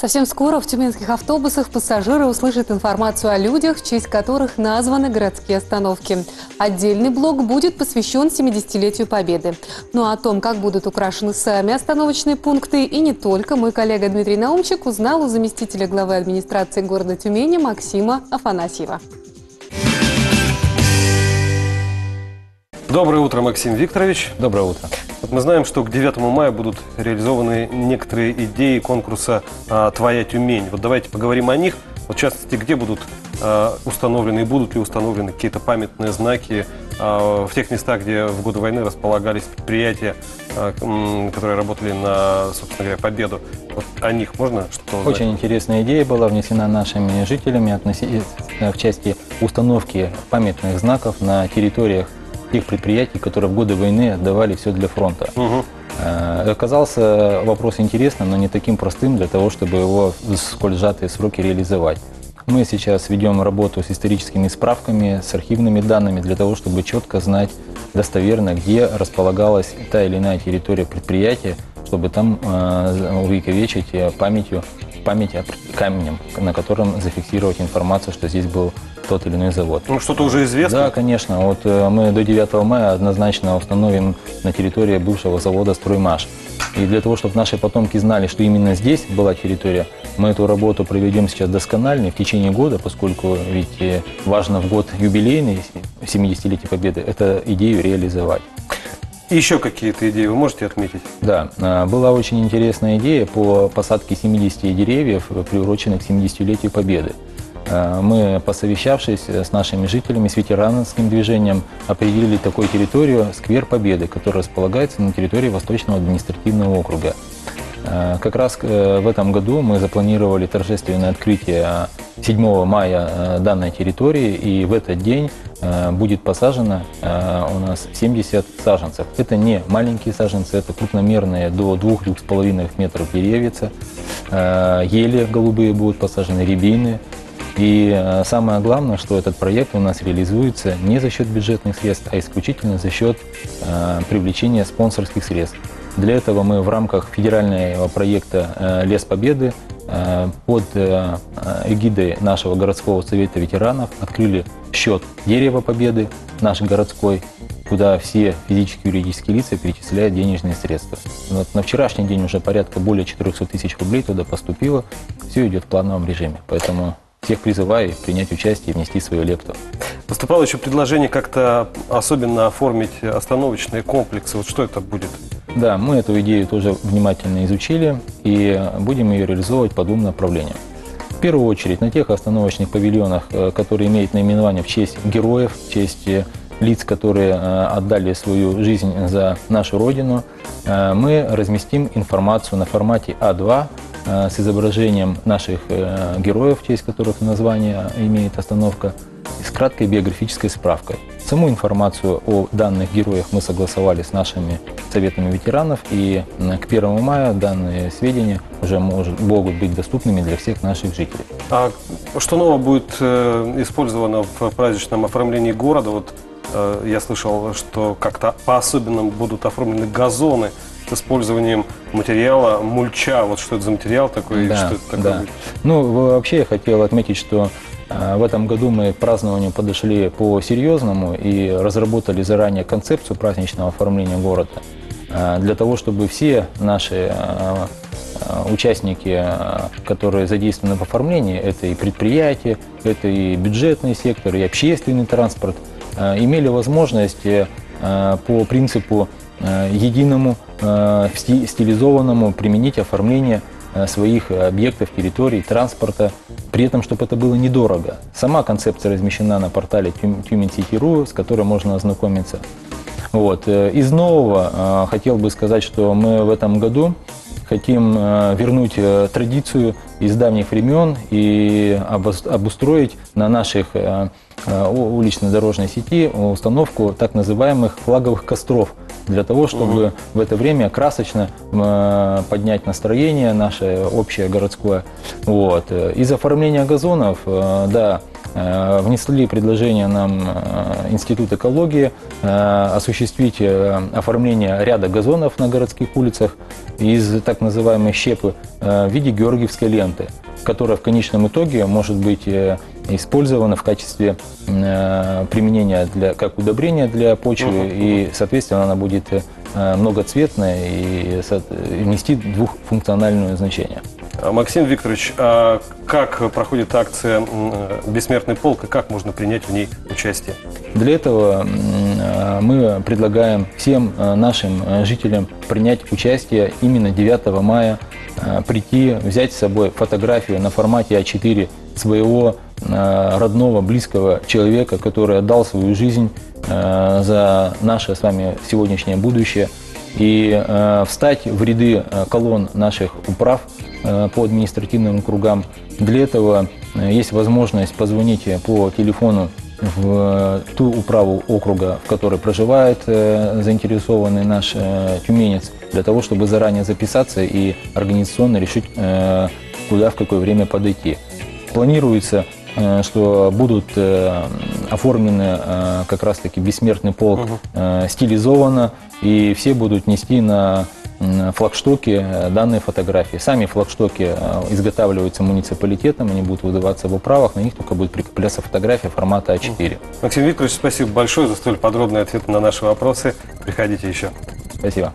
Совсем скоро в тюменских автобусах пассажиры услышат информацию о людях, в честь которых названы городские остановки. Отдельный блок будет посвящен 70-летию Победы. Ну а о том, как будут украшены сами остановочные пункты и не только, мой коллега Дмитрий Наумчик узнал у заместителя главы администрации города Тюмени Максима Афанасьева. Доброе утро, Максим Викторович. Доброе утро. Вот мы знаем, что к 9 мая будут реализованы некоторые идеи конкурса а, «Твоя Тюмень». Вот давайте поговорим о них. Вот, в частности, где будут а, установлены и будут ли установлены какие-то памятные знаки а, в тех местах, где в годы войны располагались предприятия, которые работали на, собственно говоря, победу. Вот о них можно что-то узнать? Очень интересная идея была внесена нашими жителями относительно в части установки памятных знаков на территориях тех предприятий, которые в годы войны отдавали все для фронта. Э, Оказался вопрос интересным, но не таким простым для того, чтобы его в сколь сжатые сроки реализовать. Мы сейчас ведем работу с историческими справками, с архивными данными для того, чтобы четко знать достоверно, где располагалась та или иная территория предприятия, чтобы там э, увековечить памятью, пред- камнем, на котором зафиксировать информацию, что здесь был тот или иной завод. Ну, что-то уже известно? Да, конечно. Вот э, мы до 9 мая однозначно установим на территории бывшего завода «Строймаш». И для того, чтобы наши потомки знали, что именно здесь была территория, мы эту работу проведем сейчас досконально в течение года, поскольку ведь э, важно в год юбилейный, 70-летие Победы, эту идею реализовать. Еще какие-то идеи вы можете отметить? Да, а, была очень интересная идея по посадке 70 деревьев, приуроченных к 70-летию Победы. А, Мы, посовещавшись с нашими жителями, с ветеранским движением, определили такую территорию «Сквер Победы», которая располагается на территории Восточного административного округа. А, Как раз э, в этом году мы запланировали торжественное открытие а, 7 мая э, данной территории, и в этот день э, будет посажено э, у нас 70 саженцев. Это не маленькие саженцы, это крупномерные до 2-2,5 метров деревица. Э, Ели голубые будут посажены, рябины. И э, самое главное, что этот проект у нас реализуется не за счет бюджетных средств, а исключительно за счет э, привлечения спонсорских средств. Для этого мы в рамках федерального проекта э, «Лес Победы» э, под э, эгидой нашего городского совета ветеранов открыли счет «Дерево Победы», наш городской, куда все физические и юридические лица перечисляют денежные средства. Вот на вчерашний день уже порядка более 400 тысяч рублей туда поступило. Все идет в плановом режиме. Поэтому всех призываю принять участие и внести свою лепту. Поступало еще предложение как-то особенно оформить остановочные комплексы. Вот что это будет? Да, мы эту идею тоже внимательно изучили и будем ее реализовывать по двум направлениям. В первую очередь на тех остановочных павильонах, э, которые имеют наименование в честь героев, в честь э, лиц, которые э, отдали свою жизнь за нашу Родину, мы разместим информацию на формате А2 э, с изображением наших героев, в честь которых название имеет остановка, с краткой биографической справкой. Саму информацию о данных героях мы согласовали с нашими советами ветеранов, и м, к 1 мая данные сведения уже может, могут быть доступными для всех наших жителей. А что нового будет э, использовано в праздничном оформлении города? Вот э, я слышал, что как-то по-особенному будут оформлены газоны с использованием материала мульча. Вот что это за материал такой? Да, что это такое да. Ну, вообще я хотел отметить, что э, в этом году мы к празднованию подошли по-серьезному и разработали заранее концепцию праздничного оформления города. Э, для того, чтобы все наши э, участники, которые задействованы в оформлении, это и предприятия, это и бюджетный сектор, и общественный транспорт, имели возможность э, по принципу единому, сти- стилизованному применить оформление своих объектов, территорий, транспорта, при этом, чтобы это было недорого. Сама концепция размещена на портале Сити.ру, с которой можно ознакомиться. Вот. э, Из нового э, хотел бы сказать, что мы в этом году хотим э, вернуть э, традицию из давних времен и обустроить на наших э, э, улично-дорожной сети установку так называемых флаговых костров для того, чтобы в это время красочно э, поднять настроение наше общее городское. Вот. Из оформления газонов, э, да, э, внесли предложение нам э, Институт экологии э, осуществить э, оформление ряда газонов на городских улицах из так называемой щепы э, в виде георгиевской ленты, которая в конечном итоге может быть э, использована в качестве э, применения для, как удобрения для почвы, и, соответственно, она будет э, многоцветная и нести двухфункциональное значение. А, Максим Викторович, а как проходит акция э, «Бессмертный полк» и как можно принять в ней участие? Для этого э, мы предлагаем всем э, нашим э, жителям принять участие именно 9 мая, э, прийти, взять с собой фотографию на формате А4 своего э, родного, близкого человека, который отдал свою жизнь э, за наше с вами сегодняшнее будущее, и э, встать в ряды э, колонн наших управ э, по административным кругам. Для этого э, есть возможность позвонить по телефону в ту управу округа, в которой проживает э, заинтересованный наш э, тюменец, для того, чтобы заранее записаться и организационно решить, э, куда в какое время подойти. Планируется, э, что будут э, оформлены как раз-таки бессмертный полк э, стилизованно, и все будут нести на э, данные фотографии. Сами флагштоки изготавливаются муниципалитетом, они будут выдаваться в управах, на них только будет прикрепляться фотография формата А А4. Максим Викторович, спасибо большое за столь подробный ответ на наши вопросы. Приходите еще. Спасибо.